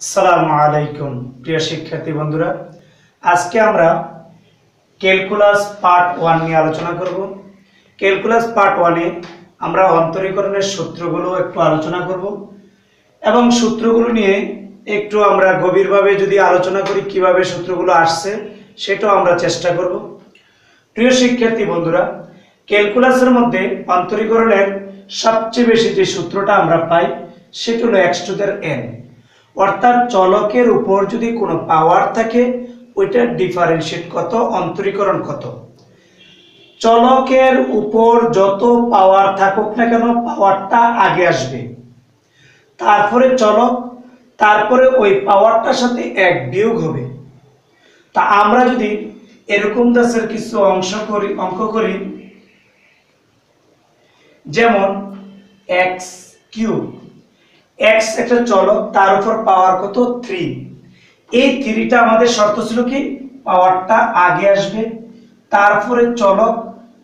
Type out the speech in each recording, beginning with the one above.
আসসালামু আলাইকুম, প্রিয় শিক্ষার্থী বন্ধুরা। আজকে আমরা ক্যালকুলাস পার্ট ওয়ান নিয়ে আলোচনা করব। ক্যালকুলাস পার্ট ওয়ানে আমরা অন্তরীকরণের সূত্রগুলো একটু আলোচনা করব এবং সূত্রগুলো নিয়ে একটু আমরা গভীরভাবে যদি আলোচনা করি কীভাবে সূত্রগুলো আসছে, সেটাও আমরা চেষ্টা করব। প্রিয় শিক্ষার্থী বন্ধুরা, ক্যালকুলাসের মধ্যে অন্তরীকরণের সবচেয়ে বেশি যে সূত্রটা আমরা পাই, সেটা হলো এক্স টু এন অর্থাৎ চলকের উপর যদি কোনো পাওয়ার থাকে, ওইটার ডিফারেন্সিয়েট কত, অন্তরীকরণ কত? চলকের উপর যত পাওয়ার থাকুক না কেন পাওয়ারটা আগে আসবে। তারপরে চলক, তারপরে ওই পাওয়ারটার সাথে এক বিয়োগ হবে। তা আমরা যদি এরকম দাসের কিছু অংশ করি, অঙ্ক করি, যেমন এক্স কিউব এক্স একটা চলক, তার উপর পাওয়ার কত? থ্রি এই থ্রিটা আমাদের শর্ত ছিল কি? পাওয়ারটা আগে আসবে তারপরে চলক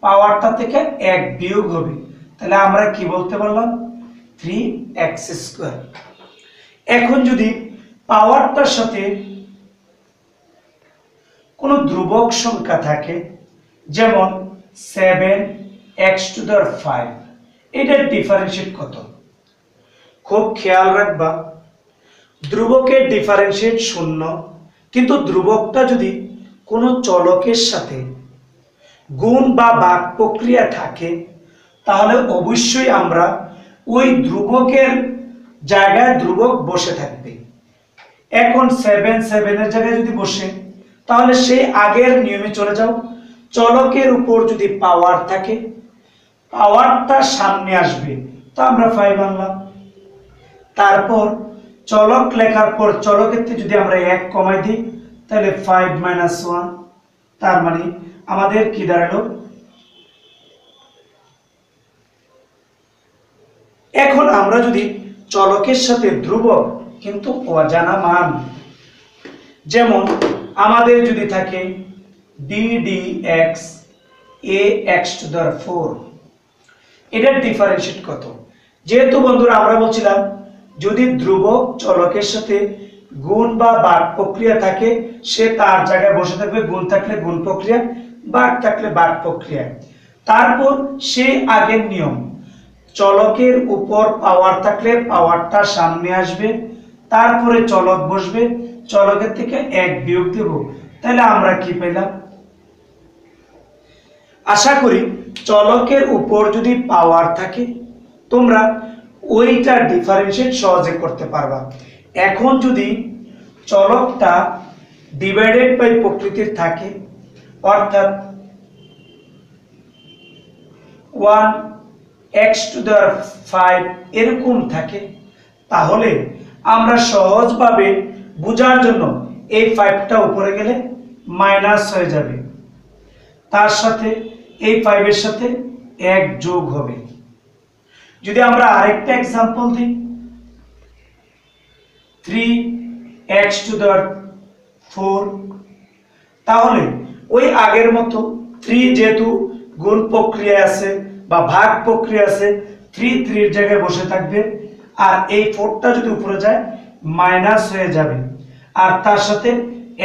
পাওয়ারটা থেকে এক বিয়োগ হবে। তাহলে আমরা কি বলতে পারলাম? থ্রি এখন যদি পাওয়ারটার সাথে কোনো ধ্রুবক সংখ্যা থাকে, যেমন seven X to the five এটার ডিফারেন্সিয়েট কত? খুব খেয়াল রাখবা ধ্রুবকের ডিফারেন্সিয়েট শূন্য, কিন্তু ধ্রুবকটা যদি কোনো চলকের সাথে গুণ বা বাক প্রক্রিয়া থাকে, তাহলে অবশ্যই আমরা ওই ধ্রুবকের জায়গায় ধ্রুবক বসে থাকবে। এখন সেভেন সেভেনের জায়গায় যদি বসে, তাহলে সেই আগের নিয়মে চলে যাও। চলকের উপর যদি পাওয়ার থাকে পাওয়ারটা সামনে আসবে। তা আমরা ফাইভ আনলাম। তারপর চলক লেখার পর চলকের থেকে যদি আমরা এক কমাই দিই, তাহলে ফাইভ মাইনাস ওয়ান তার মানে আমাদের কি দাঁড়াল? এখন আমরা যদি চলকের সাথে ধ্রুব কিন্তু অজানা মান, যেমন আমাদের যদি থাকে ডি ডি এক্স এ এক্স টু দার ফোর এটার ডিফারেন্সিয়েট কত? যেহেতু বন্ধুরা আমরা বলছিলাম যদি ধ্রুবক চলকের সাথে গুণ বা বাক প্রক্রিয়া থাকে, সে তার জায়গায় বসে থাকবে, গুণ থাকলে গুণ প্রক্রিয়া, বাক থাকলে বাক প্রক্রিয়া। তারপর সে আগের নিয়ম, চলকের উপর পাওয়ার থাকলে পাওয়ারটা সামনে আসবে, তারপরে চলক বসবে, চলকের থেকে এক বিয়োগ দেব। তাহলে আমরা কি পেলাম? আশা করি চলকের উপর যদি পাওয়ার থাকে, তোমরা ওইটা ডিফারেন্সিয়েট সহজে করতে পারবা। এখন যদি চলকটা ডিভাইডেড বাই প্রকৃতির থাকে, অর্থাৎ ওয়ান এক্স টু দেওয়ার ফাইভ এরকম থাকে, তাহলে আমরা সহজভাবে বোঝার জন্য এই ফাইভটা উপরে গেলে মাইনাস হয়ে যাবে। তার সাথে এই ফাইভের সাথে এক যোগ হবে। যদি আমরা আরেকটা এক্সাম্পল দিই থ্রি এক্স টু দেওয়ার ফোর তাহলে ওই আগের মতো থ্রি যেহেতু গুণ প্রক্রিয়া আছে বা ভাগ প্রক্রিয়া আছে থ্রি থ্রির জায়গায় বসে থাকবে, আর এই ফোরটা যদি উপরে যায় মাইনাস হয়ে যাবে। আর তার সাথে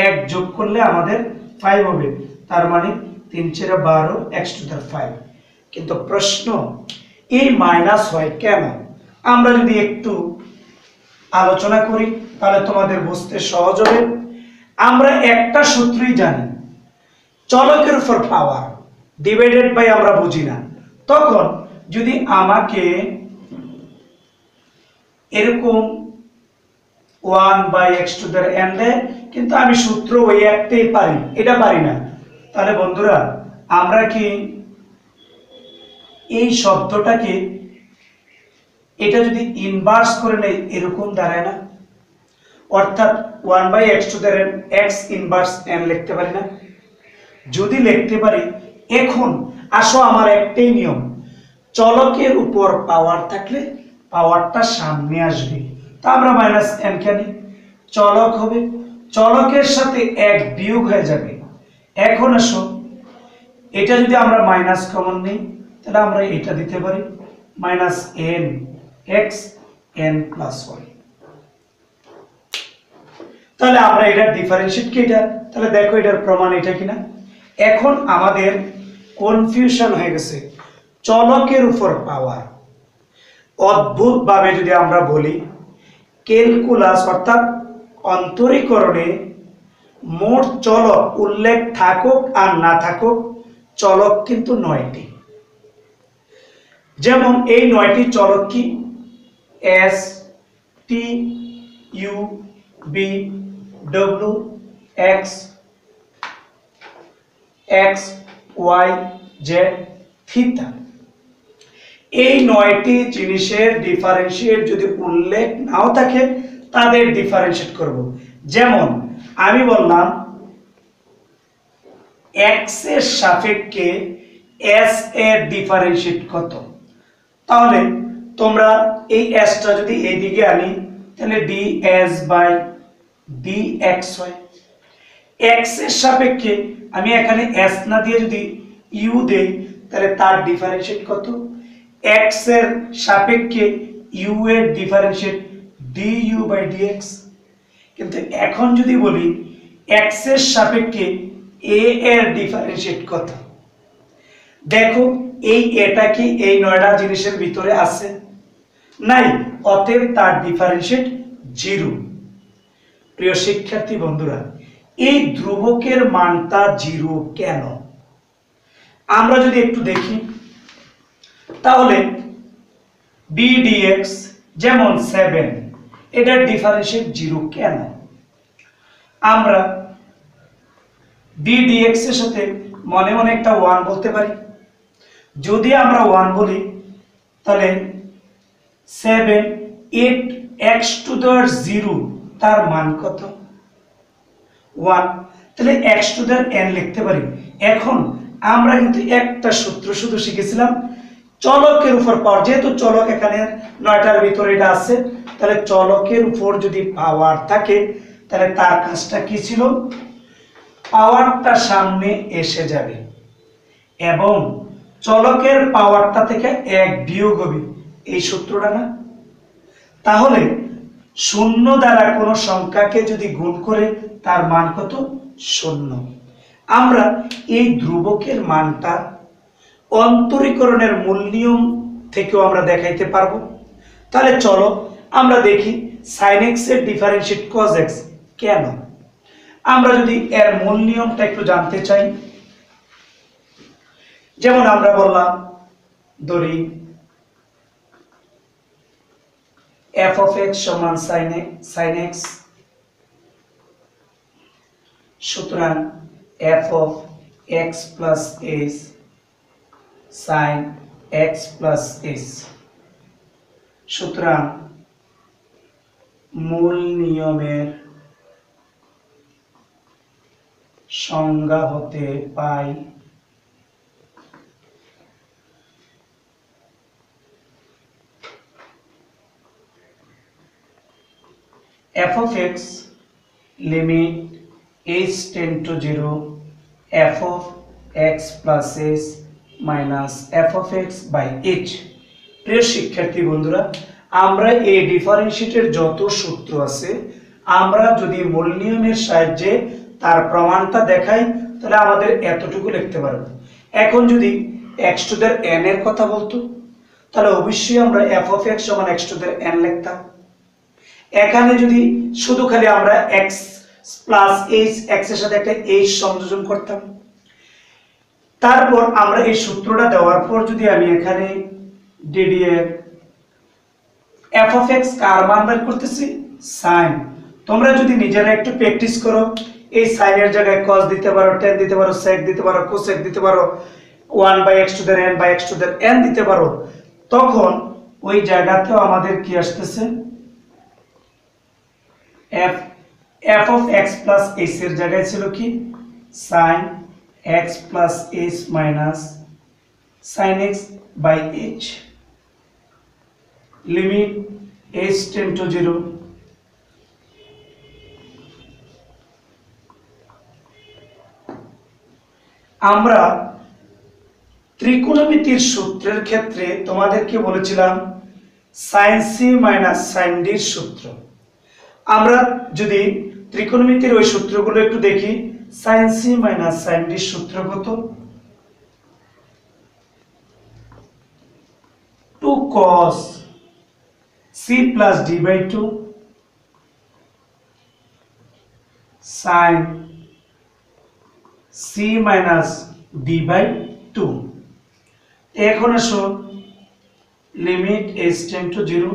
এক যোগ করলে আমাদের ফাইভ হবে। তার মানে তিন চেরা বারো এক্স টু দ্য ফাইভ কিন্তু প্রশ্ন এই মাইনাস হয় কেন আমরা যদি একটু আলোচনা করি, তাহলে তোমাদের বুঝতে সহজ হবে। আমরা একটা সূত্রই জানি, চলকের উপর পাওয়ার ডিভাইডেড বাই আমরা বুঝি না। তখন যদি আমাকে এরকম one by X to the N দেয়, কিন্তু আমি সূত্র ওই একটাই পারি, এটা পারি না। তাহলে বন্ধুরা, আমরা কি এই শব্দটাকে, এটা যদি ইনভার্স করে নেই এরকম দাঁড়ায় না। অর্থাৎ one by X to the X inverse N লিখতে পারি না। যদি লিখতে পারি, এখন আসো আমার একটাই নিয়ম। চলকের উপর পাওয়ার থাকলে পাওয়ারটা সামনে আসবে। তা আমরা মাইনাস এন কেন চলক হবে। চলকের সাথে এক বিয়োগ হয়ে যাবে। এখন আসো, এটা যদি আমরা মাইনাস কমন নিই তাহলে আমরা এটা দিতে পারি। Minus N X, N plus Y. তাহলে আমরা এটার ডিফারেন্সিয়েট কি এটা? তাহলে দেখো এটার প্রমাণ এটা কিনা। এখন আমাদের কনফিউশন হয়ে গেছে। চলকের উপর পাওয়ার অদ্ভুতভাবে যদি আমরা বলি ক্যালকুলাস অর্থাৎ অন্তরীকরণে মোট চলক উল্লেখ থাকুক আর না থাকুক, চলক কিন্তু নয়টি। যেমন এই নয়টি চলক কি? S T U V W X X Y Z theta এই নয়টি জিনিসের ডিফারেন্সিয়েট যদি উল্লেখ নাও থাকে, তাদের ডিফারেন্সিয়েট করব। যেমন, আমি বললাম এক্সের সাপেক্ষে এস এর ডিফারেন্সিয়েট কত? তাহলে তোমরা এই এসটা যদি এইদিকে আনি, তাহলে D S by D X হয়। এক্সের সাপেক্ষে আমি এখানে এস না দিয়ে যদি ইউ দেই, তাহলে তার ডিফারেন্সিয়েট কত? এক্সের সাপেক্ষে ইউ এর differentiate D U by D X কিন্তু এখন যদি বলি এক্সের সাপেক্ষে এ এর ডিফারেন্সিয়েট কত? দেখো এই এটা কি এই নয়টা জিনিসের ভিতরে আছে? নাই, অতএব তার ডিফারেন্সিয়েট জিরো প্রিয় শিক্ষার্থী বন্ধুরা, এই ধ্রুবকের মানটা জিরো কেন? আমরা যদি একটু দেখি, তাহলে বিডিএক্স যেমন সেভেন এটার ডিফারেন্সিয়েট জিরো কেন? আমরা বিডিএক্স এর সাথে মনে মনে একটা ওয়ান বলতে পারি। যদি আমরা ওয়ান বলি, তাহলে সেভেন এইট এক্স টু দেওয়ার জিরো তার মান কত? ওয়ান তাহলে এক্স টু দেওয়ার এন লিখতে পারি। এখন আমরা কিন্তু একটা সূত্র শুধু শিখেছিলাম, চলকের উপর পাওয়ার যেহেতু চলক এখানে নয়টার ভিতরে এটা আছে, তাহলে চলকের উপর যদি পাওয়ার থাকে, তাহলে তার কাজটা কি ছিল? পাওয়ারটা সামনে এসে যাবে। এবং চলকের পাওয়ারটা থেকে এক বিয়োগ হবে এই সূত্রটা না? তাহলে শূন্য দ্বারা কোনো সংখ্যাকে যদি গুণ করে, তার মান কত? শূন্য। আমরা এই ধ্রুবকের মানটা অন্তরীকরণের মূল নিয়ম থেকেও আমরা দেখাইতে পারব। তাহলে চলো আমরা দেখি সাইন এক্সের ডিফারেন্সিয়েট কজ এক্স কেন? আমরা যদি এর মূল নিয়মটা একটু জানতে চাই যেমন আমরা বললাম, ধরি এফ অফ এক্স সমান সাইন সাইন এক্স সুতরাং F of X plus S sine X plus S সুতরাং মূল নিয়মের সংজ্ঞা হতে পাই f of x limit h tend to 0 f of x plus s minus f of x by h. প্রিয় শিক্ষার্থী বন্ধুরা, আমরা এই ডিফারেন্সিয়েটের যত সূত্র আছে, আমরা যদি মূল নিয়মের সাহায্যে তার প্রমাণটা দেখাই, তাহলে আমাদের এতটুকু লিখতে পারব। এখন যদি এক্স টু দের এন এর কথা বলতো, তাহলে অবশ্যই আমরা এফ অফ এক্স সমান এক্স টু দের এন লিখতাম। এখানে যদি শুধু খালি আমরা এক্স প্লাস এইচ এক্সের সাথে একটা এইচ সংযোজন করতাম। তারপর আমরা এই সূত্রটা দেওয়ার পর যদি আমি এখানে ডিডি এর এফ এক্স কার মান বের করতেছি? সাইন তোমরা যদি নিজেরা একটু প্র্যাকটিস করো, এই সাইনের জায়গায় কস দিতে পারো টেন দিতে পারো সেক দিতে পারো কোসেক দিতে পারো one by X to the N by X to the N দিতে পারো, তখন ওই জায়গাতেও আমাদের কি আসতেছে? F F of X plus H এর জায়গায় ছিল কি? Sine X plus H minus sine X by H limit H tends to zero আমরা ত্রিকোণমিতির সূত্রের ক্ষেত্রে তোমাদেরকে বলেছিলাম সাইন সি মাইনাস সাইন ডির সূত্র। আমরা যদি ত্রিকোণমিতির ওই সূত্রগুলো একটু দেখি sine C minus sine D সূত্র কত? Two cos C plus D by two sine C minus D by two এখন আসো limit H tend to zero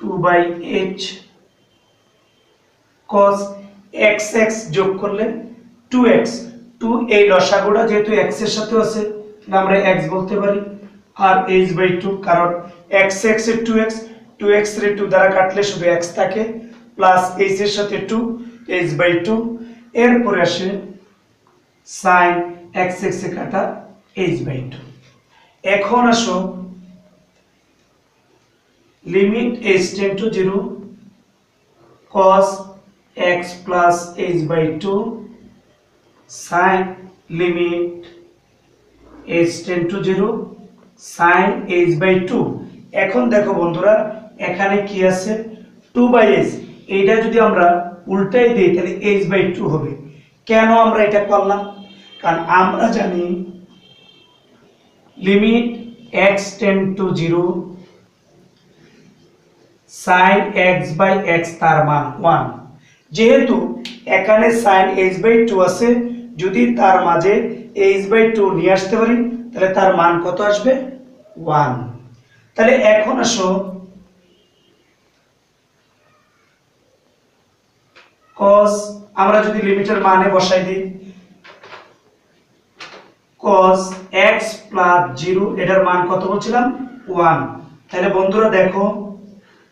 two by H cos x x যোগ করলে 2x 2 এই লসাগুটা যেহেতু x এর সাথে আছে, তাহলে আমরা x বলতে পারি। আর h বাই 2 কারণ x x এর 2x 2x এর 2 দ্বারা কাটলে শুধু x থাকে প্লাস h এর সাথে 2 h বাই 2 এরপরে আসে sin x x এ কাটা h বাই 2 এখন আসো limit h tend to 0 cos x plus h by 2 sin limit h tend to 0 sin h by 2 এখন দেখো বন্ধুরা, এখানে কি আছে? 2 by h, এইটা যদি আমরা উল্টাই দিই, তাহলে h by 2 হবে। কেন আমরা এটা করলাম? কারণ আমরা জানি limit x tend to 0 sin x by x তার মান 1 যেহেতু এখানে sin h by 2 আছে, যদি তার মাঝে h by 2 নিয়ে আসতে পারি, তাহলে তার মান কত আসবে? 1 তাহলে এখন আসো। cos, আমরা যদি লিমিটের মানে বসাই দিই, cos x plus 0 এটার মান কত বলছিলাম? 1 তাহলে বন্ধুরা দেখো,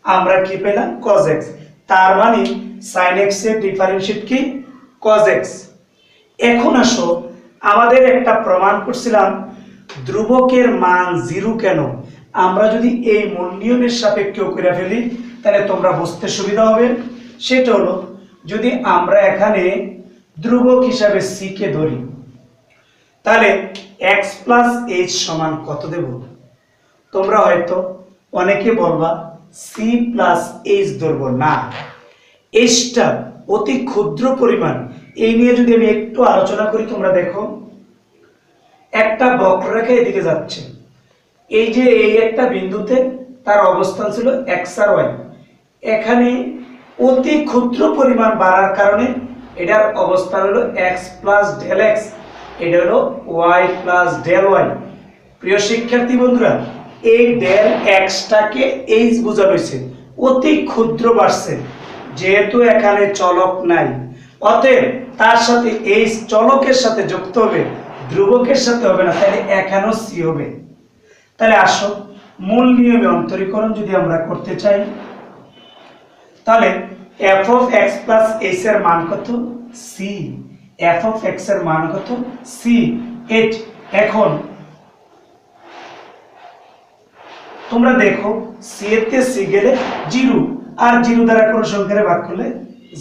আমরা কি পেলাম? cos x তার মানে sin x এর ডিফারেন্সিয়েট কি? cos x. এখন আসো, আমাদের একটা প্রমাণ করছিলাম, ধ্রুবকের মান জিরো কেন? আমরা যদি এই মূল নিয়মের সাপেক্ষেও করে ফেলি, তাহলে তোমরা বুঝতে সুবিধা হবে। সেটা হলো, যদি আমরা এখানে ধ্রুবক হিসাবে সি কে ধরি, তাহলে x প্লাস এইচ সমান কত দেব? তোমরা হয়তো অনেকে বলবা সি প্লাস এইচ ধরবো না। এইচটা অতি ক্ষুদ্র পরিমাণ। এই নিয়ে যদি আমি একটু আলোচনা করি, তোমরা দেখো, একটা বক্ররেখা এদিকে যাচ্ছে। এই যে এই একটা বিন্দুতে তার অবস্থান ছিল এক্স আর ওয়াই। এখানে অতি ক্ষুদ্র পরিমাণ বাড়ার কারণে এটার অবস্থান হলো এক্স প্লাস ডেল এক্স, এটা হলো ওয়াই প্লাস ডেল ওয়াই। প্রিয় শিক্ষার্থী বন্ধুরা, এই ডেল এক্সটাকে এইচ বোঝা হয়েছে। অতি ক্ষুদ্র বাড়ছে। যেহেতু এখানে চলক নাই, অতএব তার সাথে এই চলকের সাথে যুক্ত হবে, ধ্রুবকের সাথে হবে না, তাহলে এখানেও সি হবে। তাহলে আসো মূল নিয়মে অন্তরীকরণ যদি আমরা করতে চাই, তাহলে F of X plus H এর মান কত? সি এফ অফ এক্সের মান কত? সি এইচ এখন তোমরা দেখো সি এতে সি গেলে জিরো। আর জিরো দ্বারা কোনো সংখ্যারে ভাগ করলে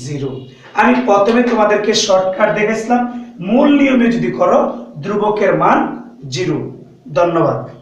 জিরো। আমি প্রথমে তোমাদেরকে শর্টকাট দেখেছিলাম। মূল নিয়মে যদি করো, ধ্রুবকের মান জিরো। ধন্যবাদ।